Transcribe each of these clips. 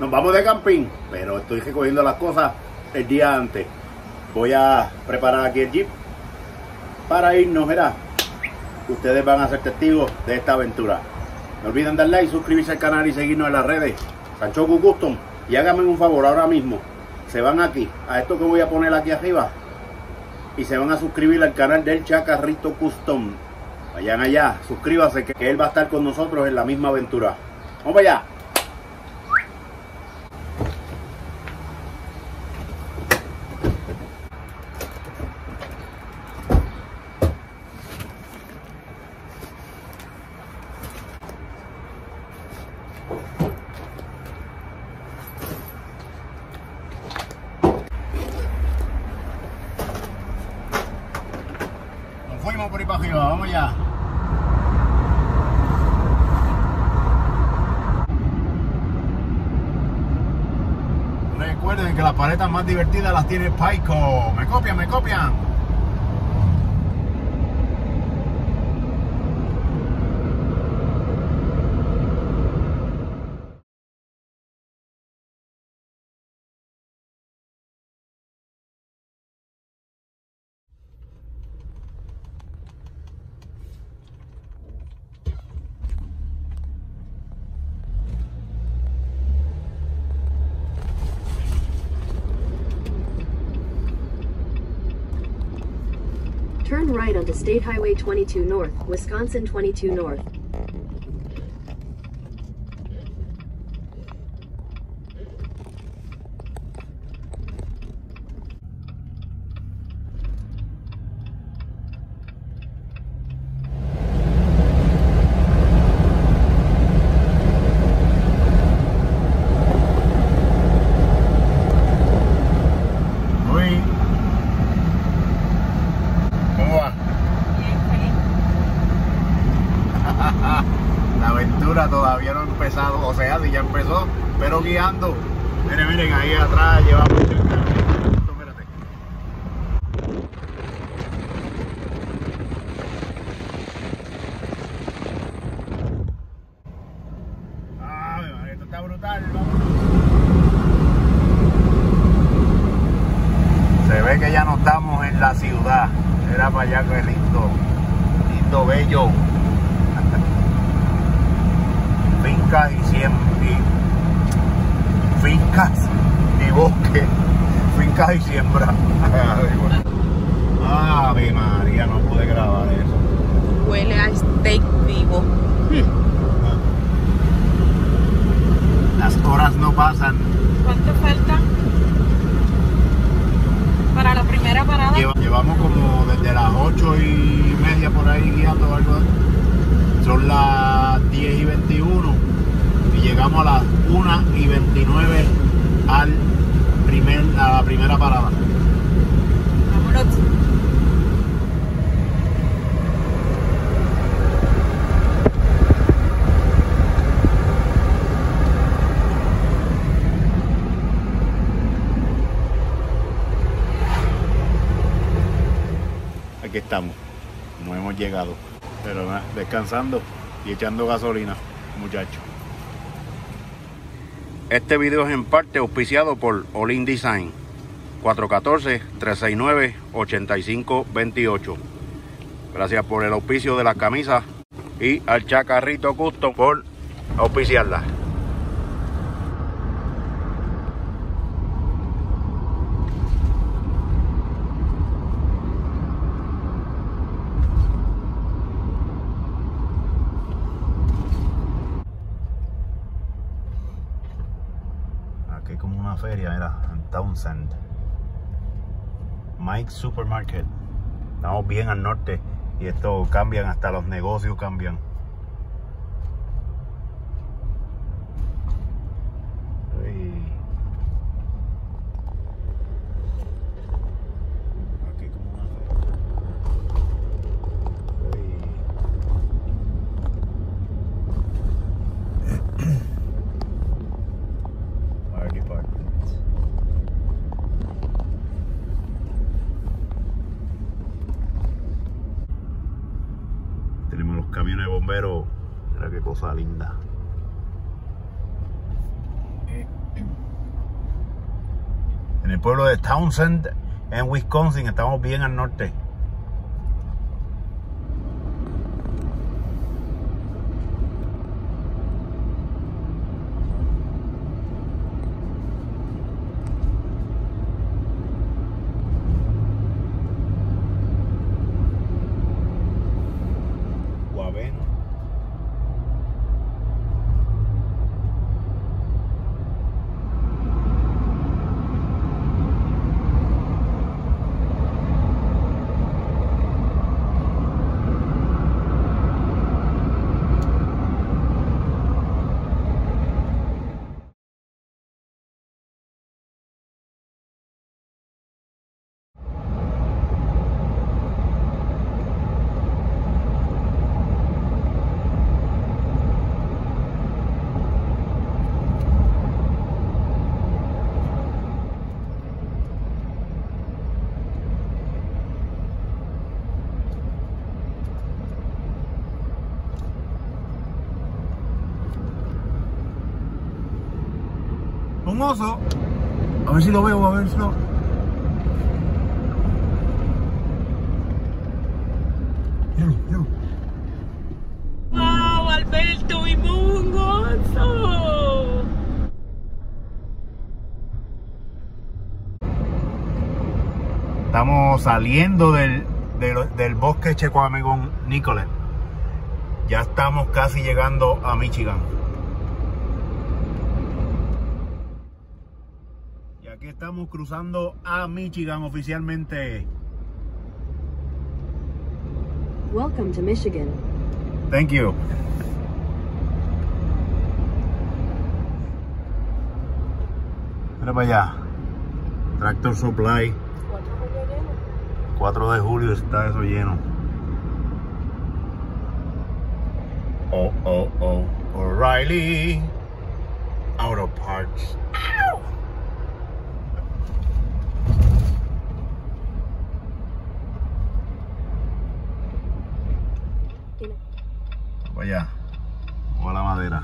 Nos vamos de camping, pero estoy recogiendo las cosas el día antes. Voy a preparar aquí el jeep para irnos, verá. Ustedes van a ser testigos de esta aventura. No olviden dar like, suscribirse al canal y seguirnos en las redes. Sanchoku Custom. Y háganme un favor ahora mismo. Se van aquí, a esto que voy a poner aquí arriba. Y se van a suscribir al canal del Chacarrito Custom. Vayan allá, suscríbanse que él va a estar con nosotros en la misma aventura. Vamos allá. Fuimos por ahí para arriba, vamos allá. Recuerden que las paletas más divertidas las tiene Paico. Me copian, me copian. Onto State Highway 22 North, Wisconsin 22 North. Y bosque. Fincas y siembra. Ave María, no pude grabar eso. Huele a steak vivo. Las horas no pasan. ¿Cuánto falta? Para la primera parada. Lleva- llevamos como desde las 8 y media por ahí guiando algo. Son las 10 y 21 y llegamos a las 1 y 29 al primer, a la primera parada. Vámonos. Aquí estamos, no hemos llegado, pero nada, descansando y echando gasolina, muchachos. Este video es en parte auspiciado por Olin Design 414-369-8528. Gracias por el auspicio de las camisas y al Chacarrito Custom por auspiciarla. Como una feria, era en Townsend. Mike's Supermarket. Estamos bien al norte y esto cambian, hasta los negocios cambian. Uy. Aquí como una feria. Uy. Fire department. Tenemos los camiones de bomberos. Mira qué cosa linda. Eh, en el pueblo de Townsend, en Wisconsin. Estamos bien al norte. Un oso. A ver si lo veo, a ver si lo. Míralo, míralo. ¡Wow, Alberto! ¡Vimos un oso! Estamos saliendo del, del, del bosque Chequame con Nicolet. Ya estamos casi llegando a Michigan. Y aquí estamos cruzando a Michigan oficialmente. Welcome to Michigan. Thank you. Mira para allá. Tractor Supply. 4 de julio está eso lleno. Oh, oh, oh. O'Reilly. Auto Parts. Ow. Vaya. O a la madera.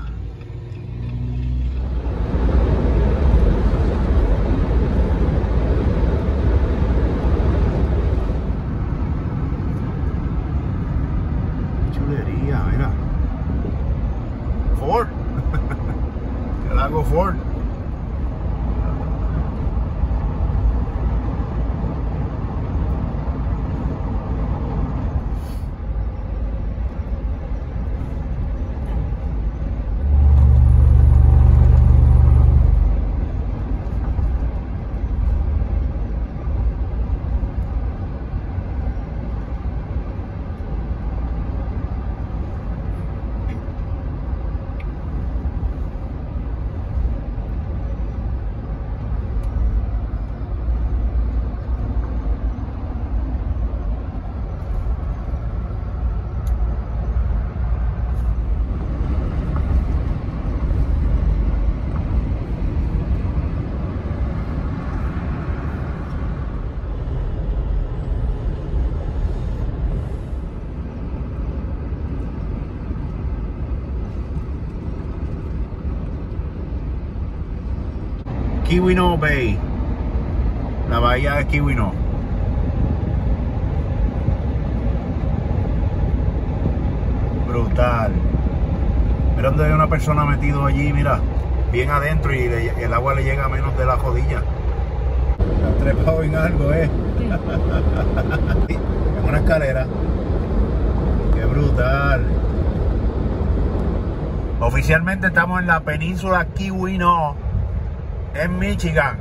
Qué Chulería, mira. Ford. El lago Ford. Kiwino Bay. La bahía de Kiwino. Brutal. Mira donde hay una persona metido allí, mira, bien adentro y le- el agua le llega menos de la rodilla. Está trepado en algo, eh. en una escalera. Qué brutal. Oficialmente estamos en la península Kiwino en Michigan.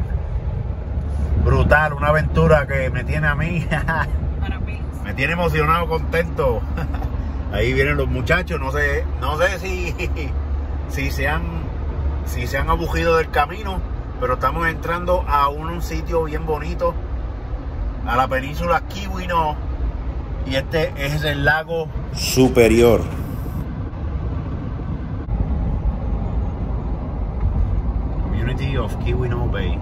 Brutal, una aventura que me tiene a mí. Me tiene emocionado, contento. Ahí vienen los muchachos, no sé, no sé si, si se han si se han abugido del camino, pero estamos entrando a un sitio bien bonito, a la península Kiwino, y este es el lago superior. Of Kiwino Bay.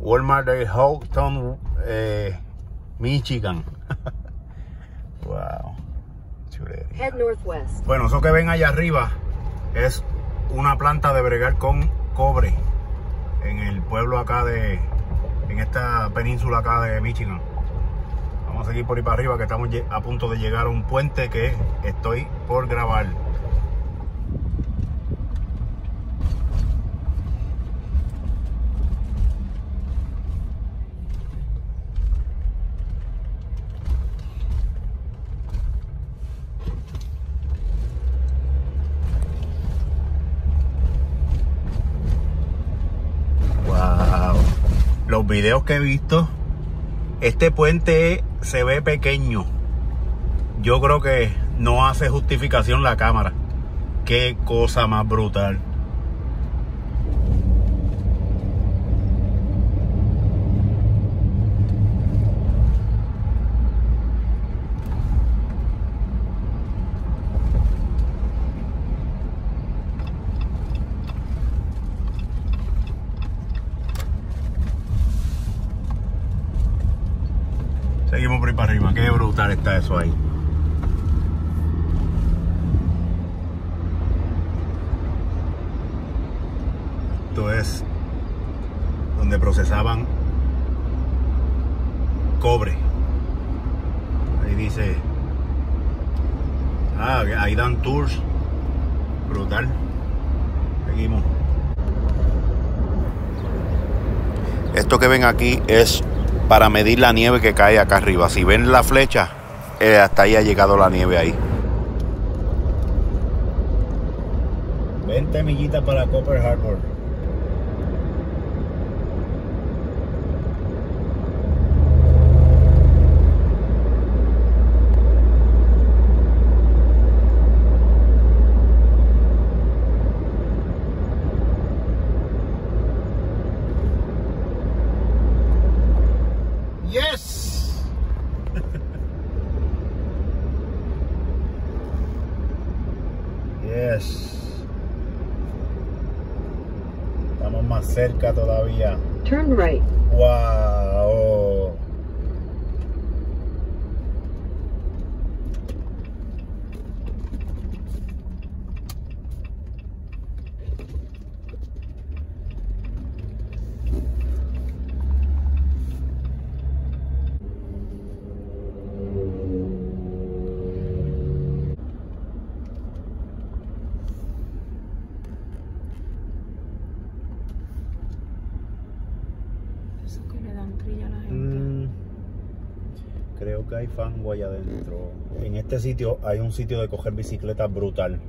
Walmart de Houghton, eh, Michigan. wow. Head northwest. Bueno, eso que ven allá arriba es una planta de bregar con cobre en el pueblo acá de, en esta península acá de Michigan. Vamos a seguir por ahí para arriba que estamos a punto de llegar a un puente que estoy por grabar. Wow. Los videos que he visto, este puente se ve pequeño. Yo creo que no hace justificación la cámara. Qué cosa más brutal. Seguimos por ahí para arriba. Qué está eso ahí. Esto es donde procesaban cobre. Ahí dice. Ah, ahí dan tours. Brutal. Seguimos. Esto que ven aquí es para medir la nieve que cae acá arriba. Si ven la flecha, eh, hasta ahí ha llegado la nieve ahí. 20 millitas para Copper Harbor. Yes. Yes. Estamos más cerca todavía. Turn right. Wow. Eso que le dan trilla a la gente. Mm, creo que hay fango allá adentro. En este sitio hay un sitio de coger bicicleta brutal.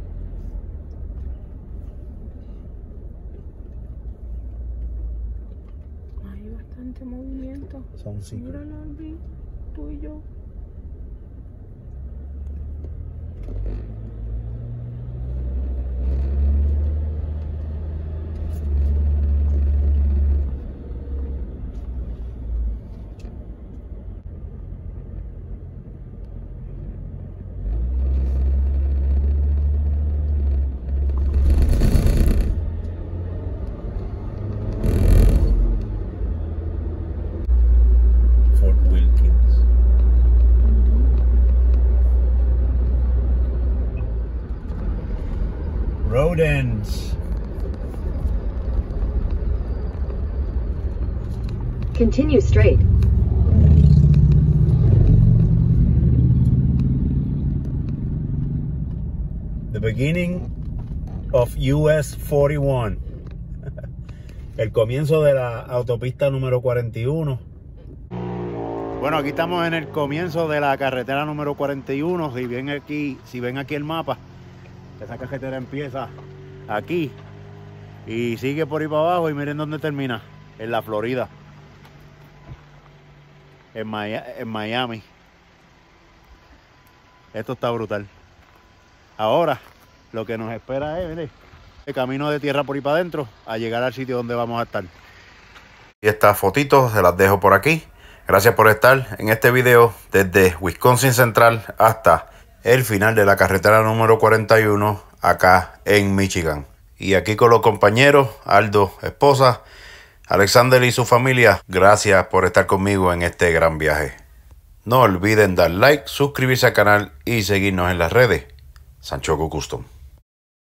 Hay bastante movimiento. Son cinco. Mira, Alvin, tú y yo. Continue straight. The beginning of US 41. El comienzo de la autopista número 41. Bueno, aquí estamos en el comienzo de la carretera número 41. Si ven aquí, si ven aquí el mapa, esa carretera empieza aquí y sigue por ahí para abajo y miren dónde termina, en la Florida, en, Miami. Esto está brutal. Ahora, lo que nos espera es, el camino de tierra por ahí para adentro a llegar al sitio donde vamos a estar. Y estas fotitos se las dejo por aquí. Gracias por estar en este video desde Wisconsin Central hasta el final de la carretera número 41 acá en Michigan. Y aquí con los compañeros Aldo Esposa, Alexander y su familia, gracias por estar conmigo en este gran viaje. No olviden dar like, suscribirse al canal y seguirnos en las redes. Sanchoco Custom.